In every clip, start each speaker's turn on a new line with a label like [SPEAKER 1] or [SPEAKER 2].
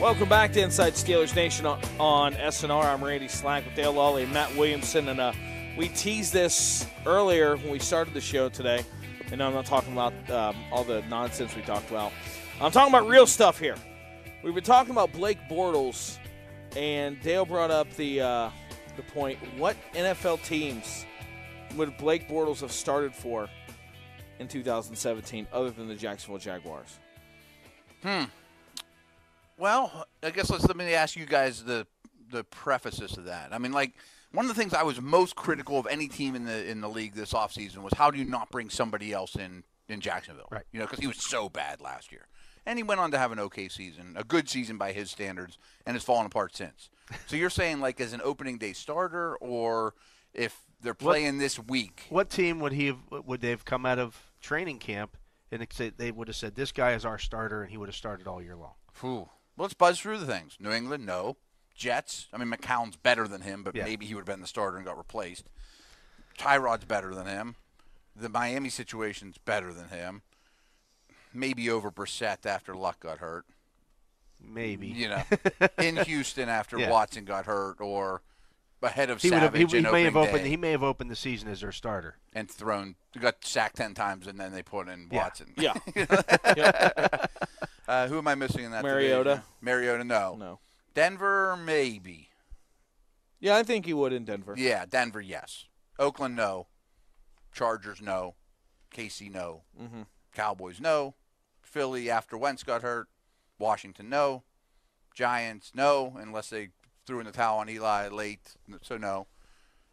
[SPEAKER 1] Welcome back to Inside Steelers Nation on, on SNR. I'm Randy Slack with Dale Lolley and Matt Williamson. And uh, we teased this earlier when we started the show today. And I'm not talking about um, all the nonsense we talked about. I'm talking about real stuff here. We've been talking about Blake Bortles, and Dale brought up the uh, the point: what NFL teams would Blake Bortles have started for in 2017, other than the Jacksonville Jaguars?
[SPEAKER 2] Hmm. Well, I guess let's let me ask you guys the the prefaces to that. I mean, like one of the things I was most critical of any team in the in the league this offseason was how do you not bring somebody else in in Jacksonville?
[SPEAKER 3] Right.
[SPEAKER 2] You know, because he was so bad last year, and he went on to have an okay season, a good season by his standards, and has fallen apart since. so you're saying like as an opening day starter, or if they're playing this week?
[SPEAKER 3] What team would he have, would they have come out of training camp and they would have said this guy is our starter and he would have started all year long?
[SPEAKER 2] Whew. Well, let's buzz through the things. New England, no. Jets, I mean, McCown's better than him, but
[SPEAKER 3] Yeah.
[SPEAKER 2] maybe he would have been the starter and got replaced. Tyrod's better than him. The Miami situation's better than him. Maybe over Brissett after Luck got hurt.
[SPEAKER 3] Maybe.
[SPEAKER 2] You know, in Houston after
[SPEAKER 3] Yeah.
[SPEAKER 2] Watson got hurt, or ahead of
[SPEAKER 3] he would have.
[SPEAKER 2] Savage
[SPEAKER 3] He, he may have opened.
[SPEAKER 2] day
[SPEAKER 3] He may have opened the season as their starter.
[SPEAKER 2] and thrown, got sacked ten times, and then they put in
[SPEAKER 3] Yeah.
[SPEAKER 2] Watson.
[SPEAKER 1] Yeah. Yep.
[SPEAKER 2] Uh, who am I missing in that?
[SPEAKER 1] Mariota?
[SPEAKER 2] Mariota, no.
[SPEAKER 1] No.
[SPEAKER 2] Denver, maybe.
[SPEAKER 1] Yeah, I think he would in Denver.
[SPEAKER 2] Yeah, Denver, yes. Oakland, no. Chargers, no. KC, no.
[SPEAKER 1] Mhm.
[SPEAKER 2] Cowboys, no. Philly, after Wentz got hurt. Washington, no. Giants, no, unless they threw in the towel on Eli late, so no.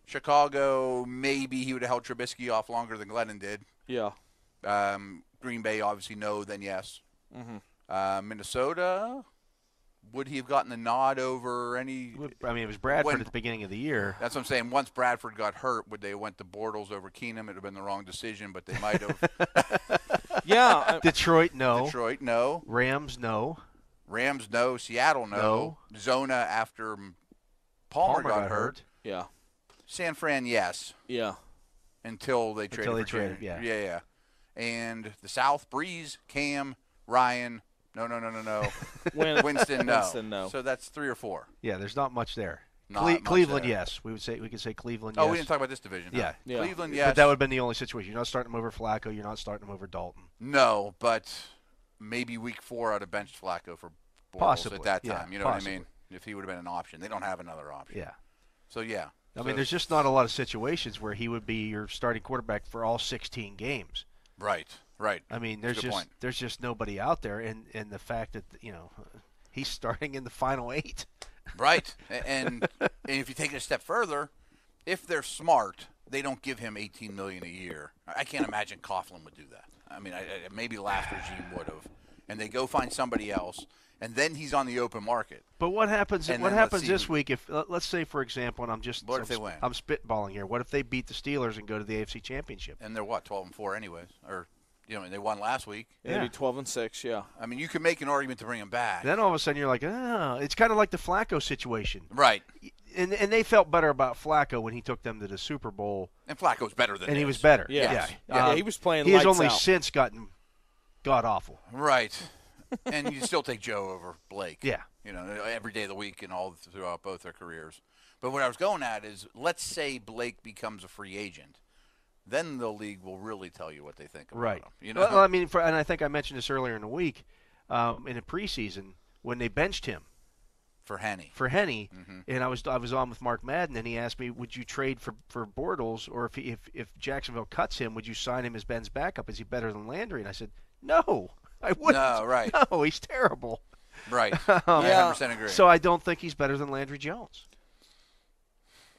[SPEAKER 2] Chicago, maybe he would have held Trubisky off longer than Glennon did.
[SPEAKER 1] Yeah.
[SPEAKER 2] Um, Green Bay, obviously, no, then yes.
[SPEAKER 1] Mhm.
[SPEAKER 2] Uh, Minnesota, would he have gotten the nod over any?
[SPEAKER 3] I mean, it was Bradford
[SPEAKER 2] When-
[SPEAKER 3] at the beginning of the year.
[SPEAKER 2] That's what I'm saying. Once Bradford got hurt, would they have went to Bortles over Keenum? It would have been the wrong decision, but they might have.
[SPEAKER 1] Yeah.
[SPEAKER 3] Detroit, no.
[SPEAKER 2] Detroit, no.
[SPEAKER 3] Rams, no.
[SPEAKER 2] Rams, no. Seattle, no. Zona after mm, Palmer, got, hurt.
[SPEAKER 1] yeah.
[SPEAKER 2] San Fran, yes.
[SPEAKER 1] Yeah.
[SPEAKER 2] Until they traded.
[SPEAKER 3] Until they traded, yeah.
[SPEAKER 2] yeah, yeah. And the South, Brees, Cam, Ryan. No, no, no, no, no. Winston, no.
[SPEAKER 1] Winston, no.
[SPEAKER 2] So that's three or four.
[SPEAKER 3] Yeah, there's not much there.
[SPEAKER 2] Not
[SPEAKER 3] Cle-
[SPEAKER 2] much
[SPEAKER 3] Cleveland,
[SPEAKER 2] there.
[SPEAKER 3] yes. We would say we could say Cleveland.
[SPEAKER 2] Oh,
[SPEAKER 3] yes.
[SPEAKER 2] we didn't talk about this division. huh?
[SPEAKER 3] Yeah.
[SPEAKER 1] Yeah.
[SPEAKER 2] Cleveland,
[SPEAKER 3] But that would have been the only situation. You're not starting him over Flacco. You're not starting him over Dalton.
[SPEAKER 2] No, but maybe week four I'd have benched Flacco for Bortles
[SPEAKER 3] Possibly,
[SPEAKER 2] at that
[SPEAKER 3] yeah,
[SPEAKER 2] time. you know what I mean? If he would have been an option, they don't have another option.
[SPEAKER 3] Yeah.
[SPEAKER 2] So yeah.
[SPEAKER 3] I
[SPEAKER 2] So-
[SPEAKER 3] mean, there's just not a lot of situations where he would be your starting quarterback for all 16 games.
[SPEAKER 2] right, right.
[SPEAKER 3] I mean, there's just
[SPEAKER 2] point.
[SPEAKER 3] there's just nobody out there, and and the fact that you know he's starting in the final eight.
[SPEAKER 2] Right. And and if you take it a step further, if they're smart, they don't give him 18 million a year. I can't imagine Coughlin would do that. I mean, I, I, maybe last regime would have, and they go find somebody else, and then he's on the open market.
[SPEAKER 3] But what happens?
[SPEAKER 2] And
[SPEAKER 3] what happens this week if let- let's say for example, and I'm just
[SPEAKER 2] What
[SPEAKER 3] I'm,
[SPEAKER 2] if they win?
[SPEAKER 3] I'm spitballing here. What if they beat the Steelers and go to the AFC Championship?
[SPEAKER 2] And they're what 12 and four anyways, or you know, they won last week.
[SPEAKER 1] Maybe 12 and 6, yeah.
[SPEAKER 2] I mean, you can make an argument to bring him back.
[SPEAKER 3] Then all of a sudden you're like, oh, it's kind of like the Flacco situation,
[SPEAKER 2] right.
[SPEAKER 3] and and they felt better about Flacco when he took them to the Super Bowl,
[SPEAKER 2] And Flacco's better than
[SPEAKER 3] and he was better.
[SPEAKER 1] Yeah.
[SPEAKER 3] yeah.
[SPEAKER 1] Yeah,
[SPEAKER 3] Um,
[SPEAKER 1] he was playing
[SPEAKER 3] He has only
[SPEAKER 1] out.
[SPEAKER 3] since gotten god awful.
[SPEAKER 2] Right. and you still take Joe over Blake.
[SPEAKER 3] Yeah.
[SPEAKER 2] You know, every day of the week and all throughout both their careers. But what I was going at is let's say Blake becomes a free agent. Then the league will really tell you what they think about
[SPEAKER 3] Right.
[SPEAKER 2] him. You know?
[SPEAKER 3] Well, I mean, for, and I think I mentioned this earlier in the week, um, in the preseason when they benched him
[SPEAKER 2] for Henne.
[SPEAKER 3] for Henne,
[SPEAKER 2] Mm-hmm.
[SPEAKER 3] and I was I was on with Mark Madden, and he asked me, "Would you trade for for Bortles, or if he, if if Jacksonville cuts him, would you sign him as Ben's backup? Is he better than Landry?" And I said, "No, I wouldn't.
[SPEAKER 2] No, right.
[SPEAKER 3] No, he's terrible.
[SPEAKER 2] Right. I
[SPEAKER 1] Yeah.
[SPEAKER 2] 100% agree.
[SPEAKER 3] So I don't think he's better than Landry Jones.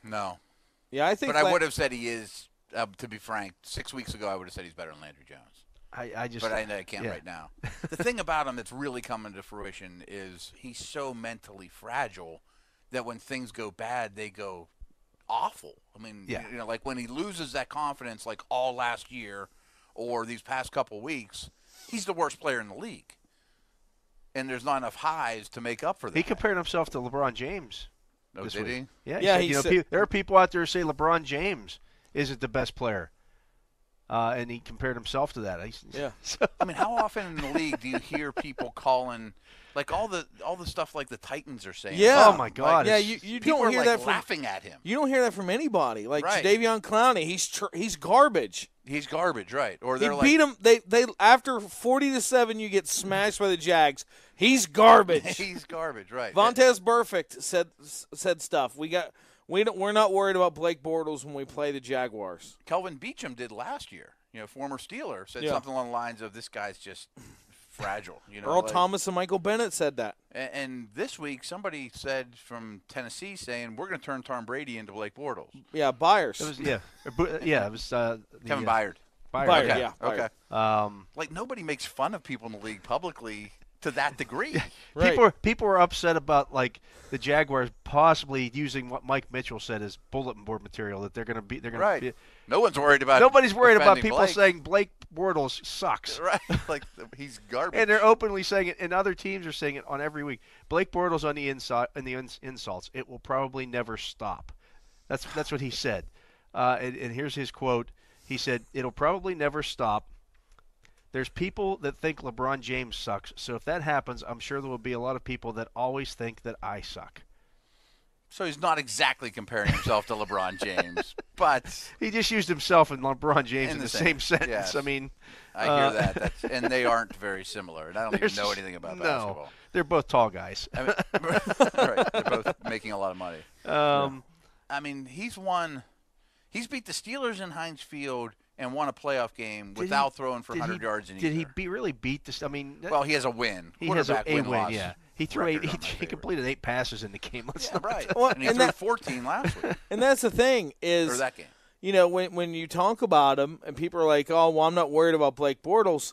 [SPEAKER 2] no.
[SPEAKER 1] Yeah, I think
[SPEAKER 2] But I
[SPEAKER 1] Lan-
[SPEAKER 2] would have said he is, uh, to be frank, six weeks ago I would have said he's better than Landry Jones.
[SPEAKER 3] I, I just
[SPEAKER 2] but I, I can't
[SPEAKER 3] yeah.
[SPEAKER 2] right now. the thing about him that's really coming to fruition is he's so mentally fragile that when things go bad, they go awful. I mean,
[SPEAKER 3] Yeah.
[SPEAKER 2] you know, like when he loses that confidence, like all last year or these past couple weeks, he's the worst player in the league. And there's not enough highs to make up for that.
[SPEAKER 3] He compared himself to LeBron James.
[SPEAKER 2] Oh, did
[SPEAKER 3] week.
[SPEAKER 2] he?
[SPEAKER 3] Yeah,
[SPEAKER 1] Yeah,
[SPEAKER 3] said,
[SPEAKER 1] he
[SPEAKER 3] you know,
[SPEAKER 1] said-
[SPEAKER 3] there are people out there who say LeBron James isn't the best player. uh, and he compared himself to that.
[SPEAKER 1] Yeah.
[SPEAKER 3] so-
[SPEAKER 2] I mean, how often in the league do you hear people calling like all the all the stuff like the Titans are saying?
[SPEAKER 1] Yeah.
[SPEAKER 3] Oh my God!
[SPEAKER 1] Yeah, you, you don't
[SPEAKER 2] are
[SPEAKER 1] hear
[SPEAKER 2] like
[SPEAKER 1] that from
[SPEAKER 2] laughing at him.
[SPEAKER 1] you don't hear that from anybody. Like
[SPEAKER 2] Right.
[SPEAKER 1] Davion Clowney, he's tr- he's garbage.
[SPEAKER 2] He's garbage, right? Or
[SPEAKER 1] They
[SPEAKER 2] they're like,
[SPEAKER 1] beat him. They they after forty to seven, you get smashed by the Jags. He's garbage.
[SPEAKER 2] he's garbage, right?
[SPEAKER 1] Vontaze Burfict said said stuff. We got we don't, we're not worried about Blake Bortles when we play the Jaguars.
[SPEAKER 2] Kelvin Beachum did last year. You know, former Steeler said
[SPEAKER 1] Yeah.
[SPEAKER 2] something along the lines of, "This guy's just fragile." You know,
[SPEAKER 1] Earl
[SPEAKER 2] like-
[SPEAKER 1] Thomas and Michael Bennett said that.
[SPEAKER 2] And, and this week, somebody said from Tennessee saying, "We're going to turn Tom Brady into Blake Bortles."
[SPEAKER 1] Yeah, Byers.
[SPEAKER 3] It was yeah, Uh, yeah. It was uh, the,
[SPEAKER 2] Kevin
[SPEAKER 3] uh,
[SPEAKER 2] Byard.
[SPEAKER 3] Byard,
[SPEAKER 1] Byard,
[SPEAKER 3] okay.
[SPEAKER 1] yeah. Byard.
[SPEAKER 2] Okay.
[SPEAKER 3] Um,
[SPEAKER 2] Like nobody makes fun of people in the league publicly to that degree.
[SPEAKER 1] Right.
[SPEAKER 3] People are, people are upset about like the Jaguars possibly using what Mike Mitchell said as bulletin board material that they're going to be they're going
[SPEAKER 2] right.
[SPEAKER 3] to
[SPEAKER 2] No one's worried about.
[SPEAKER 3] Nobody's worried about people
[SPEAKER 2] Blake.
[SPEAKER 3] saying Blake Bortles sucks.
[SPEAKER 2] Right. Like he's garbage.
[SPEAKER 3] And they're openly saying it, and other teams are saying it on every week. Blake Bortles on the inside, in the ins- insults. It will probably never stop. That's that's what he said. Uh, and, and here's his quote. He said, "It'll probably never stop." There's people that think LeBron James sucks. So if that happens, I'm sure there will be a lot of people that always think that I suck.
[SPEAKER 2] so he's not exactly comparing himself to LeBron James, but
[SPEAKER 3] He just used himself and LeBron James
[SPEAKER 2] In
[SPEAKER 3] in,
[SPEAKER 2] the
[SPEAKER 3] the,
[SPEAKER 2] same-
[SPEAKER 3] same, sentence.
[SPEAKER 2] yes.
[SPEAKER 3] I mean,
[SPEAKER 2] I hear
[SPEAKER 3] Uh,
[SPEAKER 2] that. That's, and they aren't very similar. And I don't even know anything about
[SPEAKER 3] no,
[SPEAKER 2] basketball.
[SPEAKER 3] they're both tall guys.
[SPEAKER 2] I mean, right. They're both making a lot of money.
[SPEAKER 3] Um,
[SPEAKER 2] I mean, he's won. He's beat the Steelers in Heinz Field and won a playoff game
[SPEAKER 3] Did
[SPEAKER 2] without
[SPEAKER 3] he-
[SPEAKER 2] throwing for 100
[SPEAKER 3] he-
[SPEAKER 2] yards in
[SPEAKER 3] Did he be really beat this? I mean,
[SPEAKER 2] Well, he has a win.
[SPEAKER 3] he has a,
[SPEAKER 2] Quarterback
[SPEAKER 3] a win.
[SPEAKER 2] win-loss
[SPEAKER 3] Yeah, he threw eight, he, he completed eight passes in the game. Let's
[SPEAKER 2] Yeah,
[SPEAKER 3] not-
[SPEAKER 2] right.
[SPEAKER 1] Well,
[SPEAKER 2] and he
[SPEAKER 1] and
[SPEAKER 2] threw
[SPEAKER 1] that-
[SPEAKER 2] 14 last week
[SPEAKER 1] And that's the thing
[SPEAKER 2] or
[SPEAKER 1] is
[SPEAKER 2] that game.
[SPEAKER 1] you know when when you talk about him and people are like, "Oh, well, I'm not worried about Blake Bortles."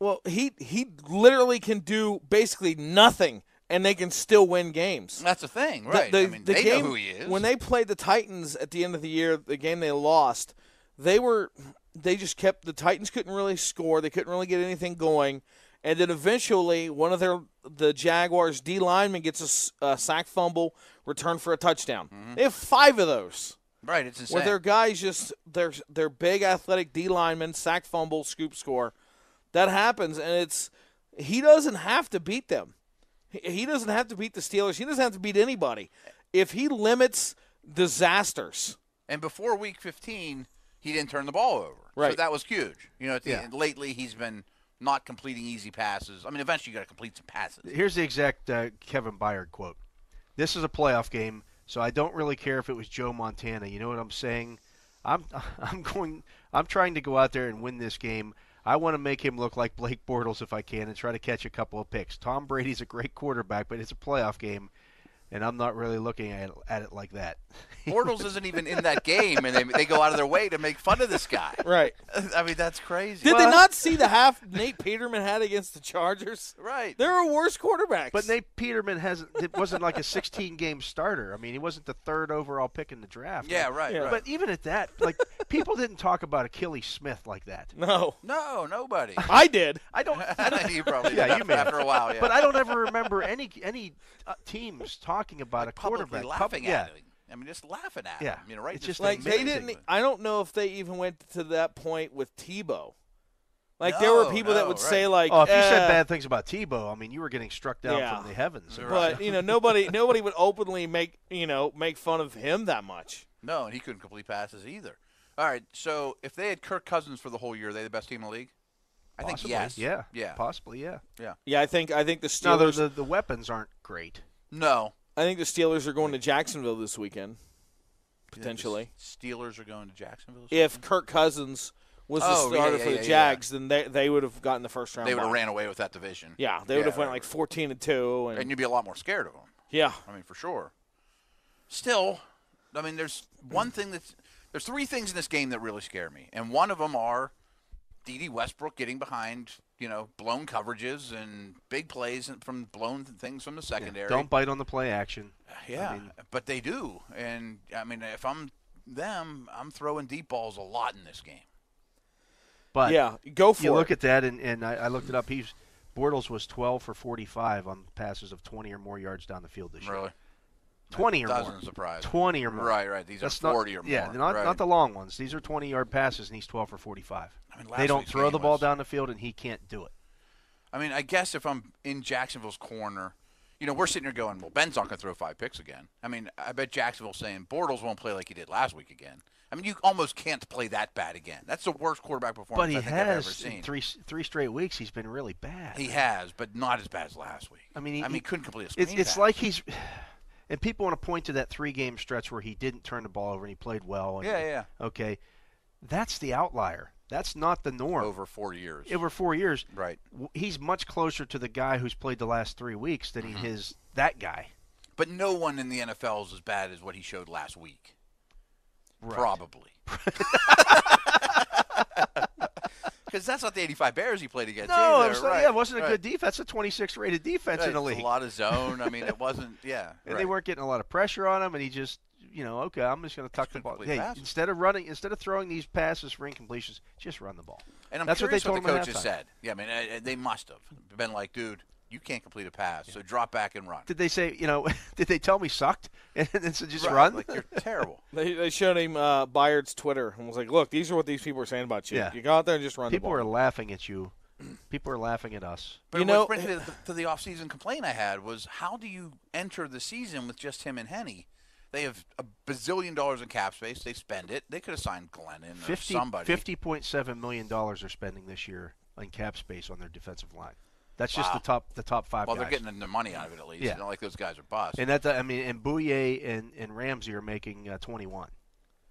[SPEAKER 1] Well, he he literally can do basically nothing, and they can still win games.
[SPEAKER 2] That's the thing,
[SPEAKER 1] The-
[SPEAKER 2] right?
[SPEAKER 1] The,
[SPEAKER 2] I mean,
[SPEAKER 1] the
[SPEAKER 2] they
[SPEAKER 1] game,
[SPEAKER 2] know who he is.
[SPEAKER 1] When they played the Titans at the end of the year, the game they lost, they were they just kept the Titans couldn't really score. They couldn't really get anything going, and then eventually one of their the Jaguars D lineman gets a sack fumble, return for a touchdown.
[SPEAKER 2] Mm-hmm.
[SPEAKER 1] They have five of those
[SPEAKER 2] right, it's insane.
[SPEAKER 1] where their guys just they're they're big athletic D linemen, sack fumble, scoop score. That happens, and it's he doesn't have to beat them. He, he doesn't have to beat the Steelers. He doesn't have to beat anybody. If he limits disasters,
[SPEAKER 2] and before Week 15, he didn't turn the ball over. So
[SPEAKER 1] Right.
[SPEAKER 2] that was huge. You know, at the
[SPEAKER 3] Yeah.
[SPEAKER 2] end, lately he's been not completing easy passes. I mean, eventually you got to complete some passes.
[SPEAKER 3] Here's the exact uh, Kevin Byard quote. This is a playoff game, so I don't really care if it was Joe Montana. You know what I'm saying? I'm I'm going I'm trying to go out there and win this game. I want to make him look like Blake Bortles if I can and try to catch a couple of picks. Tom Brady's a great quarterback, but it's a playoff game, and I'm not really looking at it, at it like that.
[SPEAKER 2] Bortles isn't even in that game, and they, they go out of their way to make fun of this guy.
[SPEAKER 1] right?
[SPEAKER 2] I mean, that's crazy.
[SPEAKER 1] Did they not see the half Nate Peterman had against the Chargers?
[SPEAKER 2] Right.
[SPEAKER 1] There were worse quarterbacks.
[SPEAKER 3] But Nate Peterman hasn't it wasn't like a 16 game starter. I mean, he wasn't the third overall pick in the draft.
[SPEAKER 2] Yeah, right,
[SPEAKER 1] Yeah.
[SPEAKER 2] right.
[SPEAKER 3] But even at that, like people didn't talk about Akili Smith like that.
[SPEAKER 1] no,
[SPEAKER 2] no, nobody.
[SPEAKER 1] I did.
[SPEAKER 3] I don't.
[SPEAKER 2] you probably
[SPEAKER 3] Yeah,
[SPEAKER 2] did
[SPEAKER 3] you may have.
[SPEAKER 2] after a while. Yeah.
[SPEAKER 3] But I don't ever remember any any uh, teams talking about
[SPEAKER 2] Like
[SPEAKER 3] a quarterback.
[SPEAKER 2] laughing
[SPEAKER 3] Pub- yeah.
[SPEAKER 2] at him. I mean, just laughing at
[SPEAKER 3] Yeah.
[SPEAKER 2] him. You know, right?
[SPEAKER 3] It's just
[SPEAKER 1] Like they didn't. I don't know if they even went to that point with Tebow. Like there were
[SPEAKER 2] No,
[SPEAKER 1] people that would
[SPEAKER 2] right.
[SPEAKER 1] say like,
[SPEAKER 3] Oh, if you
[SPEAKER 1] eh,
[SPEAKER 3] said bad things about Tebow, I mean, you were getting struck down
[SPEAKER 1] Yeah.
[SPEAKER 3] from the heavens.
[SPEAKER 1] but you know nobody nobody would openly make you know make fun of him that much.
[SPEAKER 2] No, and he couldn't complete passes either. All right, so if they had Kirk Cousins for the whole year, are they the best team in the league? I think
[SPEAKER 3] Possibly,
[SPEAKER 2] yes.
[SPEAKER 3] Yeah.
[SPEAKER 2] Yeah.
[SPEAKER 3] Possibly. Yeah.
[SPEAKER 1] Yeah, Yeah, I think I think the
[SPEAKER 3] Now the,
[SPEAKER 1] Steelers.
[SPEAKER 3] the the weapons aren't great.
[SPEAKER 2] No.
[SPEAKER 1] I think the Steelers are going to Jacksonville this weekend, potentially.
[SPEAKER 2] Steelers are going to Jacksonville.
[SPEAKER 1] If Kirk Cousins was the
[SPEAKER 2] Oh, yeah,
[SPEAKER 1] starter
[SPEAKER 2] yeah,
[SPEAKER 1] for the
[SPEAKER 2] yeah, yeah.
[SPEAKER 1] Jags, then they they would have gotten the first round.
[SPEAKER 2] they would have
[SPEAKER 1] bye.
[SPEAKER 2] ran away with that division.
[SPEAKER 1] Yeah, they would have went like fourteen and two, and,
[SPEAKER 2] And you'd be a lot more scared of them.
[SPEAKER 1] yeah,
[SPEAKER 2] I mean, for sure. Still, I mean, there's one thing that's there's three things in this game that really scare me, and one of them are Dede Westbrook getting behind, you know, blown coverages and big plays and from blown things from the secondary.
[SPEAKER 3] Don't bite on the play action.
[SPEAKER 2] Yeah,
[SPEAKER 3] I mean-
[SPEAKER 2] but they do, and I mean, if I'm them, I'm throwing deep balls a lot in this game.
[SPEAKER 3] But
[SPEAKER 1] yeah, go for
[SPEAKER 3] you
[SPEAKER 1] it.
[SPEAKER 3] look at that, and, and I, I looked it up. He's Bortles was 12 for 45 on passes of 20 or more yards down the field this year.
[SPEAKER 2] Really,
[SPEAKER 3] Twenty or
[SPEAKER 2] doesn't
[SPEAKER 3] more.
[SPEAKER 2] surprise me.
[SPEAKER 3] Twenty or more.
[SPEAKER 2] Right, right. These
[SPEAKER 3] That's
[SPEAKER 2] are
[SPEAKER 3] not-
[SPEAKER 2] 40 or more.
[SPEAKER 3] Yeah, not
[SPEAKER 2] right.
[SPEAKER 3] not the long ones. These are twenty-yard passes, and he's twelve for forty-five.
[SPEAKER 2] I mean,
[SPEAKER 3] They don't throw the ball
[SPEAKER 2] was-
[SPEAKER 3] down the field, and he can't do it.
[SPEAKER 2] I mean, I guess if I'm in Jacksonville's corner, you know, we're sitting here going, well, Ben's not going to throw five picks again. I mean, I bet Jacksonville's saying Bortles won't play like he did last week again. I mean, you almost can't play that bad again. That's the worst quarterback performance
[SPEAKER 3] But he
[SPEAKER 2] I think I've ever seen.
[SPEAKER 3] three three straight weeks. He's been really bad.
[SPEAKER 2] He has, but not as bad as last week.
[SPEAKER 3] I mean, he-
[SPEAKER 2] I mean,
[SPEAKER 3] he
[SPEAKER 2] couldn't complete a screen
[SPEAKER 3] It's it's like he's, and people want to point to that three game stretch where he didn't turn the ball over and he played well. And,
[SPEAKER 2] Yeah, yeah.
[SPEAKER 3] Okay, that's the outlier. That's not the norm.
[SPEAKER 2] over four years.
[SPEAKER 3] Over four years,
[SPEAKER 2] right.
[SPEAKER 3] he's much closer to the guy who's played the last three weeks than
[SPEAKER 2] Mm-hmm.
[SPEAKER 3] he is that guy.
[SPEAKER 2] But no one in the NFL is as bad as what he showed last week.
[SPEAKER 3] Right.
[SPEAKER 2] Probably. Because that's not the 85 Bears he played against
[SPEAKER 3] No,
[SPEAKER 2] either.
[SPEAKER 3] it was,
[SPEAKER 2] right,
[SPEAKER 3] yeah, it wasn't a
[SPEAKER 2] right.
[SPEAKER 3] good defense. A 26 rated defense
[SPEAKER 2] Right,
[SPEAKER 3] in the league.
[SPEAKER 2] A lot of zone. I mean, it wasn't. Yeah.
[SPEAKER 3] and they weren't getting a lot of pressure on him, and he just, you know, okay, I'm just going to tuck the ball. Hey,
[SPEAKER 2] passes.
[SPEAKER 3] instead of running, instead of throwing these passes for incompletions, just run the ball.
[SPEAKER 2] And I'm
[SPEAKER 3] That's what they
[SPEAKER 2] curious what
[SPEAKER 3] him
[SPEAKER 2] the coaches said. Yeah, I mean, they must have been like, dude, you can't complete a pass, so drop back and run.
[SPEAKER 3] Did they say, you know, did they tell me sucked and then said just
[SPEAKER 2] Right,
[SPEAKER 3] run?
[SPEAKER 2] Like you're terrible.
[SPEAKER 1] They, they showed him uh, Bayard's Twitter and was like, "Look, these are what these people are saying about you.
[SPEAKER 3] Yeah.
[SPEAKER 1] You go out there and just run
[SPEAKER 3] People
[SPEAKER 1] the
[SPEAKER 3] are laughing at you. People are laughing at us.
[SPEAKER 2] But
[SPEAKER 1] You know-
[SPEAKER 2] brings to the, to the off-season complaint I had was, how do you enter the season with just him and Henny? They have a bazillion dollars in cap space. They spend it. They could have signed Glennon or
[SPEAKER 3] 50,
[SPEAKER 2] somebody.
[SPEAKER 3] $50.7 million they're spending this year in cap space on their defensive line. That's just the top the top five
[SPEAKER 2] Well,
[SPEAKER 3] guys.
[SPEAKER 2] they're getting the money out of it at least.
[SPEAKER 3] Yeah.
[SPEAKER 2] It's not like those guys are bust.
[SPEAKER 3] and that I mean, and Bouye and, and Ramsey are making uh, 21.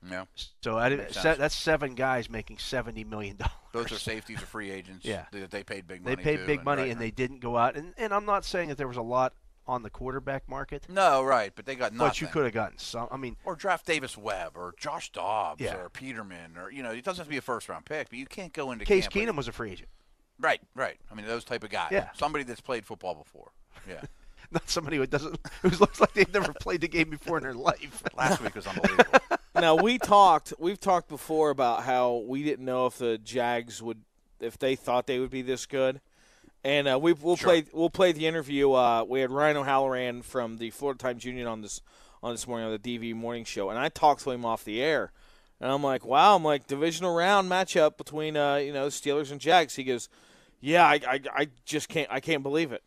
[SPEAKER 2] yeah.
[SPEAKER 3] So I,
[SPEAKER 2] Makes
[SPEAKER 3] se- that's seven guys making 70 million dollars.
[SPEAKER 2] Those are safeties or free agents.
[SPEAKER 3] Yeah.
[SPEAKER 2] They, they paid big money.
[SPEAKER 3] They paid
[SPEAKER 2] too,
[SPEAKER 3] big money
[SPEAKER 2] right,
[SPEAKER 3] and
[SPEAKER 2] right.
[SPEAKER 3] they didn't go out. And, and I'm not saying that there was a lot on the quarterback market,
[SPEAKER 2] No, right, but they got nothing.
[SPEAKER 3] but you could have gotten some. I mean,
[SPEAKER 2] Or draft Davis Webb or Josh Dobbs
[SPEAKER 3] Yeah.
[SPEAKER 2] or Peterman or you know it doesn't have to be a first round pick, but you can't go into
[SPEAKER 3] Case
[SPEAKER 2] camp with-
[SPEAKER 3] Keenum was a free agent,
[SPEAKER 2] Right, right. I mean those type of guys.
[SPEAKER 3] Yeah.
[SPEAKER 2] Somebody that's played football before. Yeah.
[SPEAKER 3] not somebody who doesn't who looks like they've never played the game before in their life.
[SPEAKER 2] Last week was unbelievable.
[SPEAKER 1] now we talked. We've talked before about how we didn't know if the Jags would, if they thought they would be this good, and uh, we we'll
[SPEAKER 2] Sure.
[SPEAKER 1] play we'll play the interview. Uh, we had Ryan O'Halloran from the Florida Times Union on this on this morning on the DV morning show, and I talked to him off the air, and I'm like, wow, I'm like divisional round matchup between uh, you know Steelers and Jags. He goes, yeah, I, I I just can't I can't believe it.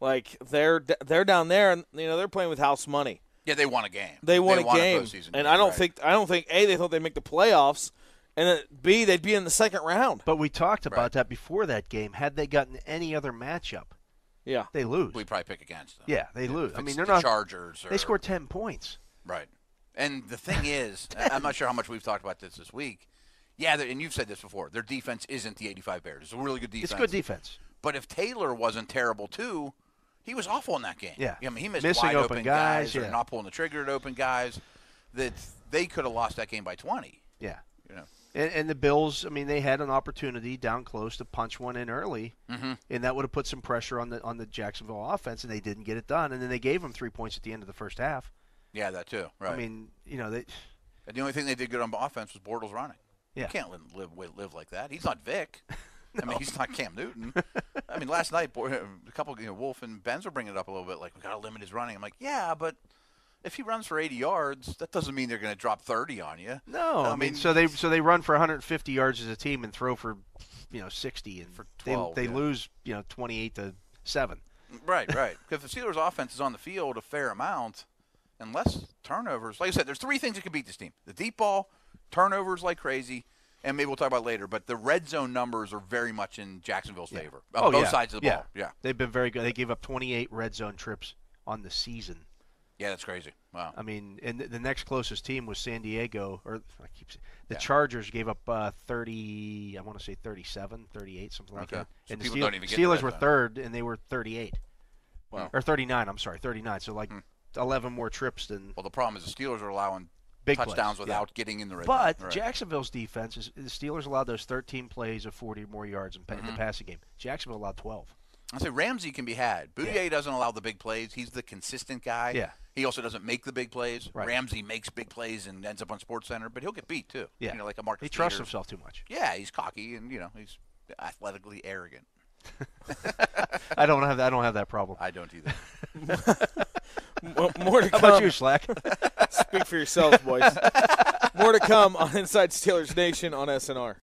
[SPEAKER 1] Like they're they're down there, and you know they're playing with house money.
[SPEAKER 2] yeah, they won a game.
[SPEAKER 1] They won a game,
[SPEAKER 2] postseason
[SPEAKER 1] and
[SPEAKER 2] game,
[SPEAKER 1] I don't
[SPEAKER 2] right.
[SPEAKER 1] think I don't think a they thought they'd make the playoffs, and then b they'd be in the second round.
[SPEAKER 3] But we talked about
[SPEAKER 2] Right.
[SPEAKER 3] that before that game. Had they gotten any other matchup,
[SPEAKER 1] Yeah,
[SPEAKER 3] they lose.
[SPEAKER 2] we probably pick against them.
[SPEAKER 3] yeah, they
[SPEAKER 2] If
[SPEAKER 3] lose. I mean, they're
[SPEAKER 2] the
[SPEAKER 3] not.
[SPEAKER 2] Chargers. Or,
[SPEAKER 3] They scored 10 points.
[SPEAKER 2] right. And the thing is, I'm not sure how much we've talked about this this week. Yeah, and you've said this before. Their defense isn't the 85 Bears. It's a really good defense.
[SPEAKER 3] It's good defense.
[SPEAKER 2] But if Taylor wasn't terrible too, he was awful in that game.
[SPEAKER 3] Yeah.
[SPEAKER 2] I mean, he missed
[SPEAKER 3] Missing
[SPEAKER 2] wide
[SPEAKER 3] open
[SPEAKER 2] open
[SPEAKER 3] guys,
[SPEAKER 2] or
[SPEAKER 3] yeah.
[SPEAKER 2] not pulling the trigger at open guys. That they could have lost that game by 20.
[SPEAKER 3] Yeah.
[SPEAKER 2] You know.
[SPEAKER 3] And, and the Bills, I mean, they had an opportunity down close to punch one in early,
[SPEAKER 2] Mhm.
[SPEAKER 3] and that would have put some pressure on the on the Jacksonville offense, and they didn't get it done. And then they gave them three points at the end of the first half.
[SPEAKER 2] Yeah, that too. Right.
[SPEAKER 3] I mean, you know, they
[SPEAKER 2] and the only thing they did good on offense was Bortles running.
[SPEAKER 3] Yeah.
[SPEAKER 2] You can't live, live live like that. He's not Vic. I mean, he's not Cam Newton. I mean, last night a couple, you know, Wolf and Benz were bringing it up a little bit, like we got to limit his running. I'm like, yeah, but if he runs for 80 yards, that doesn't mean they're going to drop 30 on you.
[SPEAKER 3] no. I,
[SPEAKER 2] I
[SPEAKER 3] mean,
[SPEAKER 2] mean,
[SPEAKER 3] so they so they run for 150 yards as a team and throw for, you know, 60, and
[SPEAKER 2] For
[SPEAKER 3] they
[SPEAKER 2] 12,
[SPEAKER 3] they
[SPEAKER 2] yeah.
[SPEAKER 3] lose, you know, 28 to seven.
[SPEAKER 2] Right, right. Because the Steelers' offense is on the field a fair amount, and less turnovers. Like I said, there's three things that can beat this team: the deep ball, turnovers like crazy, and maybe we'll talk about it later. But the red zone numbers are very much in Jacksonville's favor. On
[SPEAKER 3] oh
[SPEAKER 2] both
[SPEAKER 3] yeah.
[SPEAKER 2] sides of the
[SPEAKER 3] yeah.
[SPEAKER 2] ball. Yeah,
[SPEAKER 3] They've been very good. They gave up 28 red zone trips on the season.
[SPEAKER 2] yeah, that's crazy. Wow.
[SPEAKER 3] I mean, and the, next closest team was San Diego, or I keep saying, the
[SPEAKER 2] Yeah.
[SPEAKER 3] Chargers gave up uh, 30, I want to say 37, 38, something like
[SPEAKER 2] Okay.
[SPEAKER 3] that.
[SPEAKER 2] So
[SPEAKER 3] and the
[SPEAKER 2] people
[SPEAKER 3] Steel-
[SPEAKER 2] don't even get
[SPEAKER 3] Steelers were third, and they were 38.
[SPEAKER 2] Wow.
[SPEAKER 3] Or 39, I'm sorry, 39. So like
[SPEAKER 2] Hmm.
[SPEAKER 3] 11 more trips than
[SPEAKER 2] Well, the problem is the Steelers are allowing
[SPEAKER 3] big
[SPEAKER 2] touchdowns
[SPEAKER 3] plays. yeah.
[SPEAKER 2] without getting in the red
[SPEAKER 3] But.
[SPEAKER 2] Right.
[SPEAKER 3] Jacksonville's defense is the Steelers allowed those 13 plays of 40 or more yards in,
[SPEAKER 2] Mm-hmm.
[SPEAKER 3] in the passing game. Jacksonville allowed 12.
[SPEAKER 2] I say Ramsey can be had. Bouye doesn't allow the big plays. He's the consistent guy.
[SPEAKER 3] Yeah.
[SPEAKER 2] He also doesn't make the big plays.
[SPEAKER 3] Right.
[SPEAKER 2] Ramsey makes big plays and ends up on Sports Center, but he'll get beat too.
[SPEAKER 3] Yeah.
[SPEAKER 2] You know, like a Marcus
[SPEAKER 3] He trusts
[SPEAKER 2] Peters.
[SPEAKER 3] himself too much.
[SPEAKER 2] Yeah, he's cocky and you know he's athletically arrogant.
[SPEAKER 3] I don't have that. I don't have that problem.
[SPEAKER 2] I don't either.
[SPEAKER 1] more to
[SPEAKER 3] How
[SPEAKER 1] come.
[SPEAKER 3] about you, Slack?
[SPEAKER 1] Speak for yourselves, boys. More to come on Inside Steelers Nation on SNR.